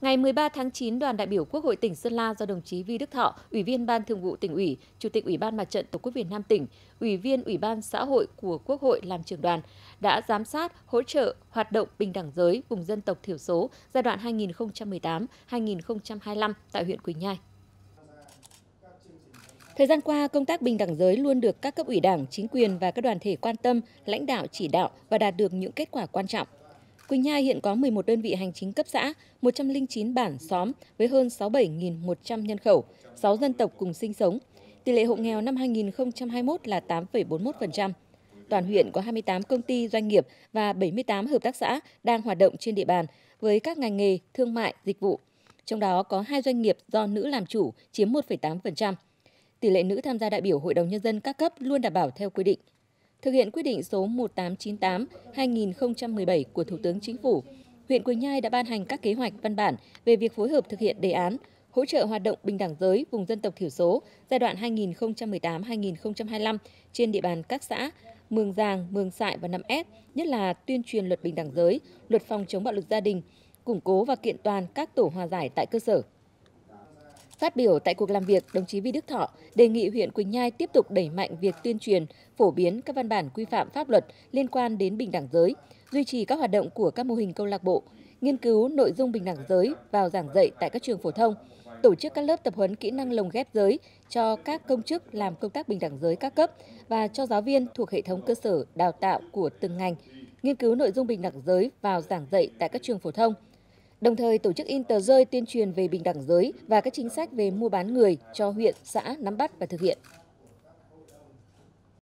Ngày 13 tháng 9, đoàn đại biểu Quốc hội tỉnh Sơn La do đồng chí Vi Đức Thọ, Ủy viên Ban Thường vụ tỉnh ủy, Chủ tịch Ủy ban Mặt trận Tổ quốc Việt Nam tỉnh, Ủy viên Ủy ban xã hội của Quốc hội làm trưởng đoàn đã giám sát, hỗ trợ hoạt động bình đẳng giới vùng dân tộc thiểu số giai đoạn 2018-2025 tại huyện Quỳnh Nhai. Thời gian qua, công tác bình đẳng giới luôn được các cấp ủy Đảng, chính quyền và các đoàn thể quan tâm, lãnh đạo chỉ đạo và đạt được những kết quả quan trọng. Quỳnh Nhai hiện có 11 đơn vị hành chính cấp xã, 109 bản xóm với hơn 67.100 nhân khẩu, 6 dân tộc cùng sinh sống. Tỷ lệ hộ nghèo năm 2021 là 8,41%. Toàn huyện có 28 công ty doanh nghiệp và 78 hợp tác xã đang hoạt động trên địa bàn với các ngành nghề thương mại, dịch vụ. Trong đó có hai doanh nghiệp do nữ làm chủ chiếm 1,8%. Tỷ lệ nữ tham gia đại biểu Hội đồng Nhân dân các cấp luôn đảm bảo theo quy định. Thực hiện quyết định số 1898-2017 của Thủ tướng Chính phủ, huyện Quỳnh Nhai đã ban hành các kế hoạch văn bản về việc phối hợp thực hiện đề án hỗ trợ hoạt động bình đẳng giới vùng dân tộc thiểu số giai đoạn 2018-2025 trên địa bàn các xã Mường Giàng, Mường Sại và Nậm S, nhất là tuyên truyền luật bình đẳng giới, luật phòng chống bạo lực gia đình, củng cố và kiện toàn các tổ hòa giải tại cơ sở. Phát biểu tại cuộc làm việc, đồng chí Vi Đức Thọ đề nghị huyện Quỳnh Nhai tiếp tục đẩy mạnh việc tuyên truyền, phổ biến các văn bản quy phạm pháp luật liên quan đến bình đẳng giới, duy trì các hoạt động của các mô hình câu lạc bộ, nghiên cứu nội dung bình đẳng giới vào giảng dạy tại các trường phổ thông, tổ chức các lớp tập huấn kỹ năng lồng ghép giới cho các công chức làm công tác bình đẳng giới các cấp và cho giáo viên thuộc hệ thống cơ sở đào tạo của từng ngành, nghiên cứu nội dung bình đẳng giới vào giảng dạy tại các trường phổ thông, đồng thời tổ chức in tờ rơi tuyên truyền về bình đẳng giới và các chính sách về mua bán người cho huyện, xã nắm bắt và thực hiện.